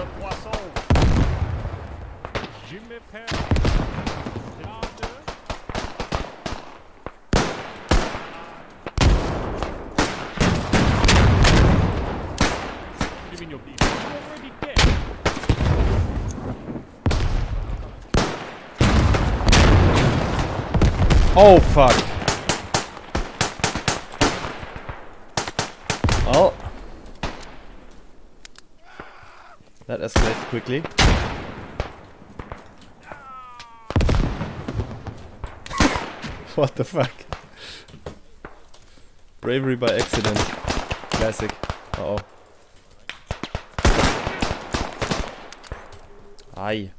le poisson. Jimmy Perry. What do you mean you're. Oh fuck. Well. That escalated quickly. what the fuck? Bravery by accident. Classic. Uh oh. Aye.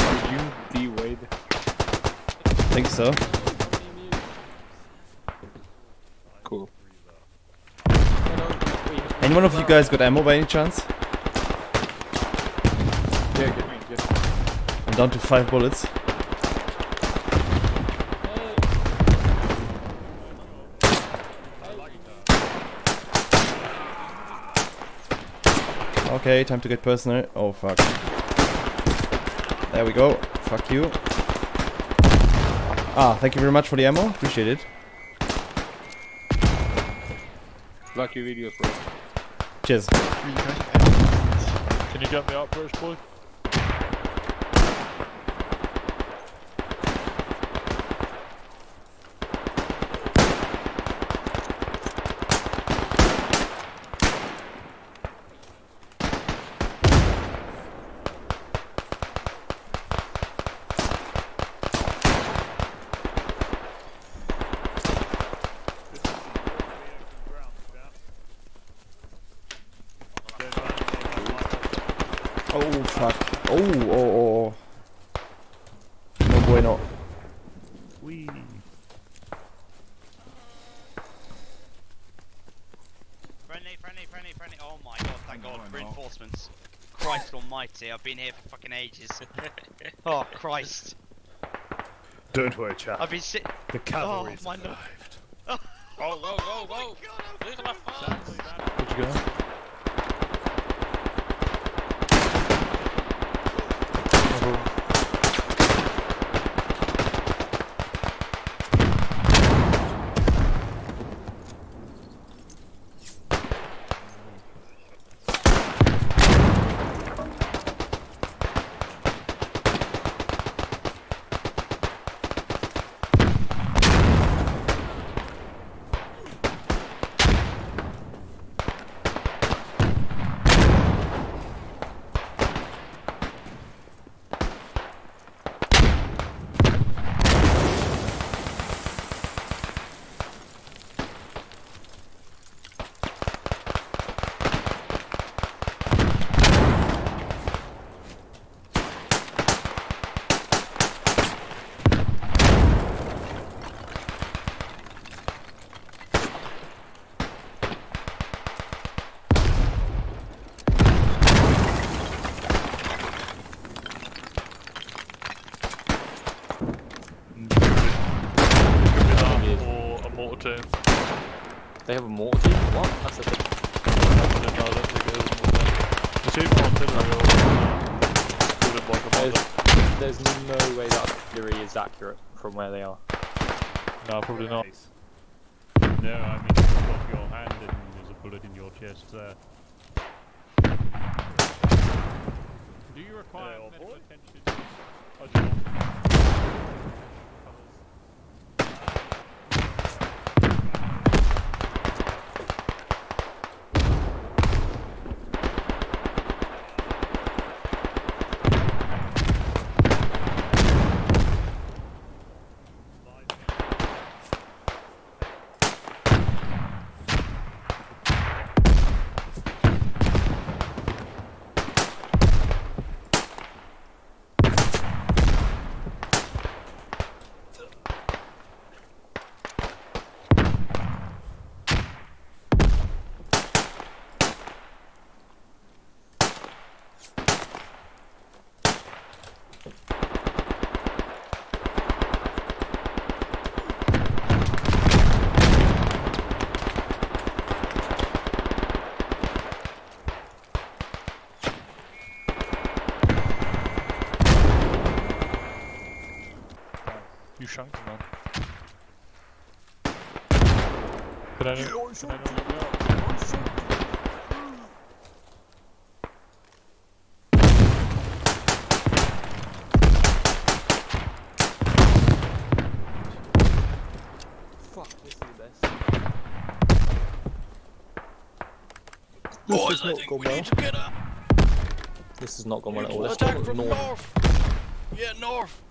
Are you D Wade? think so. Cool. Any one of you guys got ammo by any chance? Yeah, get me, get me. I'm down to five bullets. Okay, time to get personal. Oh fuck. There we go. Fuck you. Ah, thank you very much for the ammo. Appreciate it. Lucky videos, bro. Cheers. Can you get me up first, boy? Oh fuck. Oh, oh, oh. Oh. No bueno. Wee. Friendly, friendly, friendly, friendly. Oh my god, thank god. Reinforcements. Christ almighty, I've been here for fucking ages. oh, Christ. Don't worry, chap. I've been sit. The cavalry's Oh, my lord. arrived. Oh, Whoa, whoa, whoa, whoa! These are my farms! Where'd you go? Team. They have a mortar team? What? That's a thing. I didn't know that they did a mortar. The chief artillery or building by commander. There's, there's no way that artillery is accurate from where they are. No, probably not. Nice. No, I mean, you got your hand and there's a bullet in your chest there. Do you require uh, old medical boy. attention? Oh, You shanked him, man. Can anyone, can anyone let? Fuck, this is the best. Boys, I think we well. need to get up. This has not gone well at all. Let's Attack go from north. north. Yeah, north.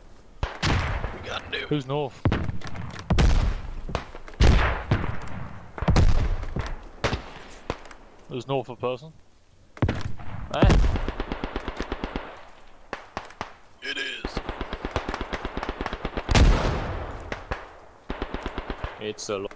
We gotta do. Who's north? There's north of person. Eh? It is. It's a lot.